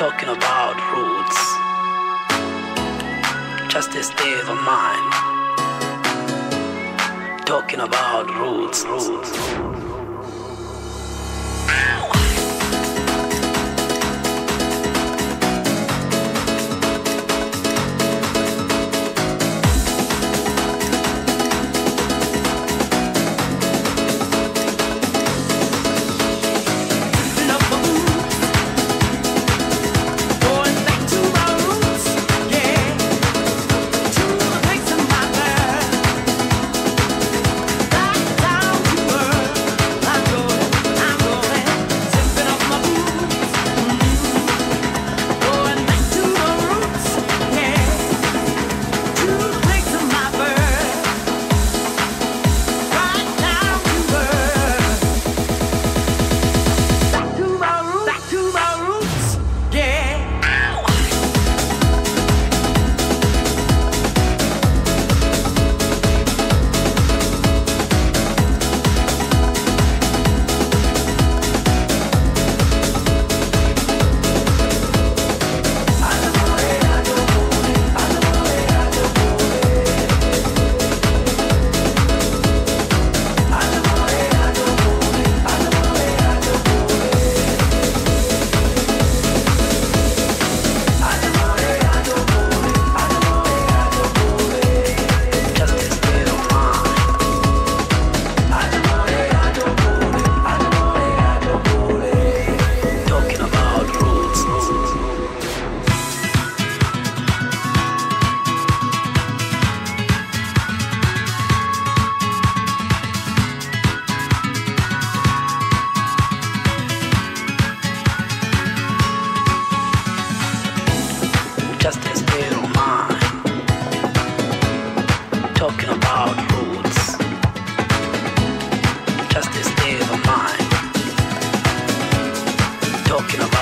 talking about roots. Just a state of mind. Talking about roots, roots, roots. talking about.